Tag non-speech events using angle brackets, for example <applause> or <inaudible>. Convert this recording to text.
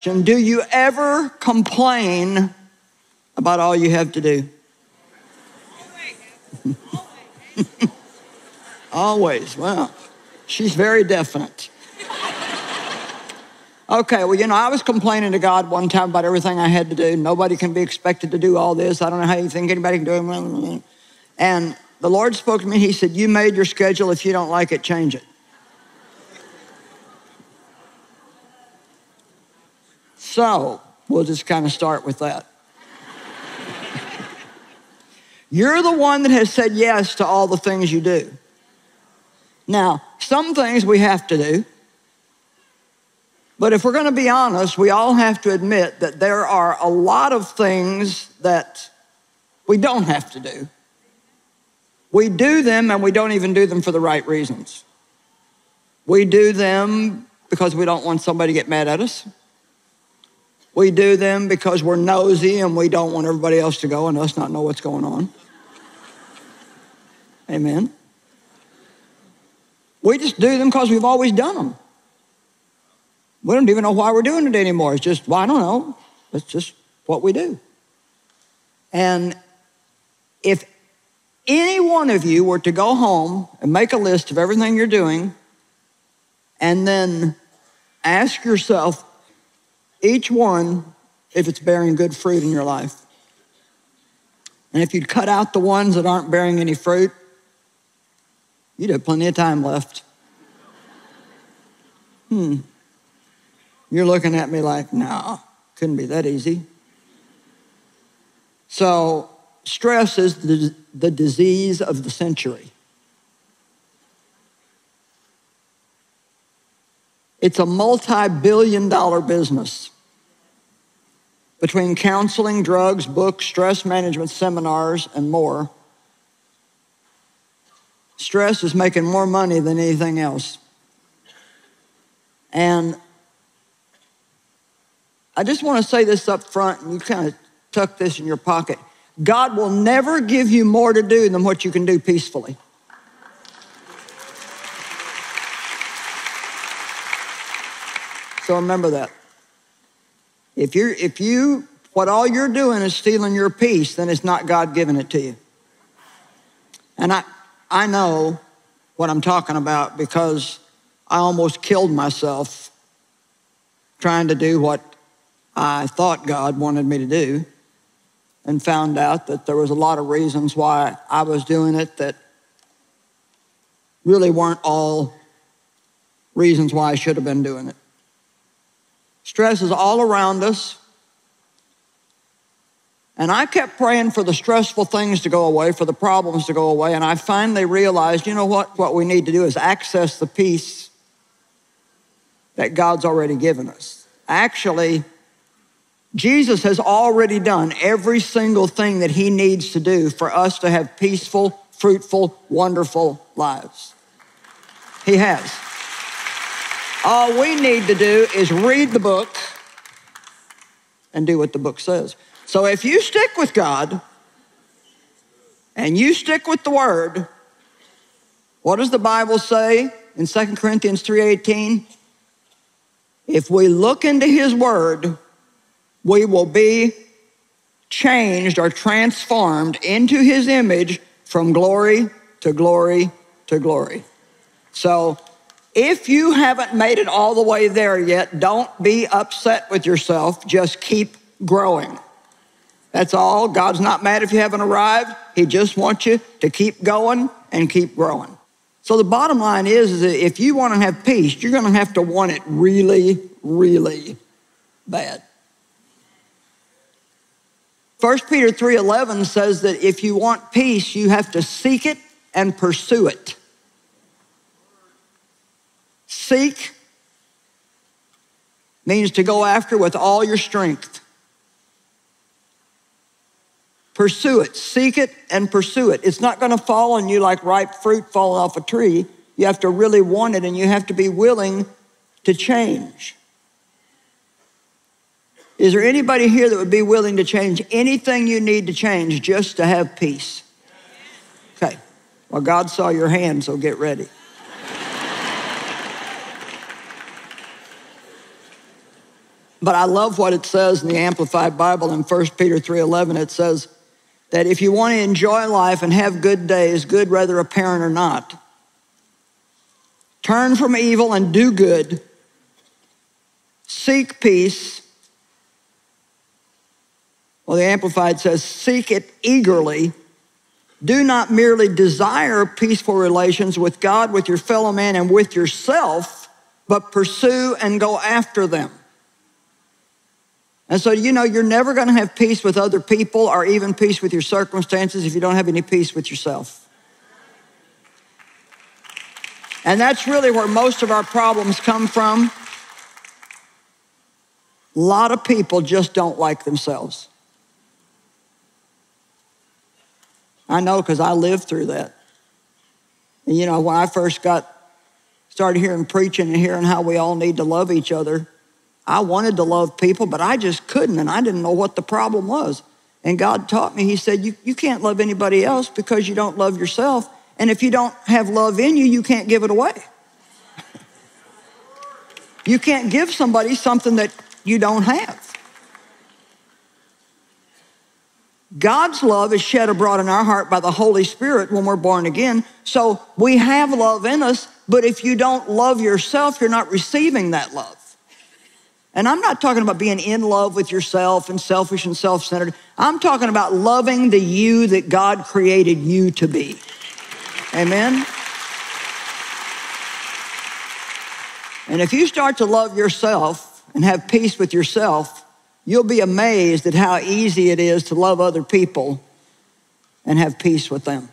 Do you ever complain about all you have to do? <laughs> Always. Well, she's very definite. Okay, well, you know, I was complaining to God one time about everything I had to do. Nobody can be expected to do all this. I don't know how you think anybody can do it. And the Lord spoke to me. He said, You made your schedule. If you don't like it, change it. So we'll just kind of start with that. You're the one that has said yes to all the things you do. Now, some things we have to do, but if we're going to be honest, we all have to admit that there are a lot of things that we don't have to do. We do them and we don't even do them for the right reasons. We do them because we don't want somebody to get mad at us. We do them because we're nosy and we don't want everybody else to go and us not know what's going on. Amen. We just do them because we've always done them. We don't even know why we're doing it anymore. It's just, well, I don't know. It's just what we do. And if any one of you were to go home and make a list of everything you're doing and then ask yourself, each one if it's bearing good fruit in your life. And if you'd cut out the ones that aren't bearing any fruit, you'd have plenty of time left. <laughs> Hmm. You're looking at me like, no, couldn't be that easy. So, stress is the, the disease of the century. It's a multi billion dollar business between counseling, drugs, books, stress management seminars, and more. Stress is making more money than anything else. And I just want to say this up front, and you kind of tuck this in your pocket. God will never give you more to do than what you can do peacefully. So remember that. If you're, if you, what all you're doing is stealing your peace, then it's not God giving it to you. And I, I know what I'm talking about because I almost killed myself trying to do what I thought God wanted me to do and found out that there was a lot of reasons why I was doing it that really weren't all reasons why I should have been doing it. Stress is all around us. And I kept praying for the stressful things to go away, for the problems to go away. And I finally realized, you know what? What we need to do is access the peace that God's already given us. Actually, Jesus has already done every single thing that he needs to do for us to have peaceful, fruitful, wonderful lives. He has. All we need to do is read the book and do what the book says. So if you stick with God and you stick with the word, what does the Bible say in 2 Corinthians 3:18? If we look into his word, we will be changed or transformed into his image from glory to glory to glory. So if you haven't made it all the way there yet, don't be upset with yourself. Just keep growing. That's all. God's not mad if you haven't arrived. He just wants you to keep going and keep growing. So the bottom line is, is that if you want to have peace, you're going to have to want it really, really bad. 1 Peter 3:11 says that if you want peace, you have to seek it and pursue it. Seek means to go after with all your strength. Pursue it, seek it, and pursue it. It's not going to fall on you like ripe fruit falling off a tree. You have to really want it and you have to be willing to change. Is there anybody here that would be willing to change anything you need to change just to have peace? Okay. Well, God saw your hand, so get ready. But I love what it says in the Amplified Bible in 1 Peter 3:11. It says that if you want to enjoy life and have good days, good whether apparent or not, turn from evil and do good, seek peace. Well, the Amplified says, seek it eagerly. Do not merely desire peaceful relations with God, with your fellow man, and with yourself, but pursue and go after them. And so, you know, you're never going to have peace with other people or even peace with your circumstances if you don't have any peace with yourself. And that's really where most of our problems come from. A lot of people just don't like themselves. I know because I lived through that. And you know, when I first got started hearing preaching and hearing how we all need to love each other, I wanted to love people, but I just couldn't, and I didn't know what the problem was. And God taught me, He said, You, you can't love anybody else because you don't love yourself. And if you don't have love in you, you can't give it away. you can't give somebody something that you don't have. God's love is shed abroad in our heart by the Holy Spirit when we're born again. So we have love in us, but if you don't love yourself, you're not receiving that love. And I'm not talking about being in love with yourself and selfish and self centered. I'm talking about loving the you that God created you to be. Amen? And if you start to love yourself and have peace with yourself, you'll be amazed at how easy it is to love other people and have peace with them.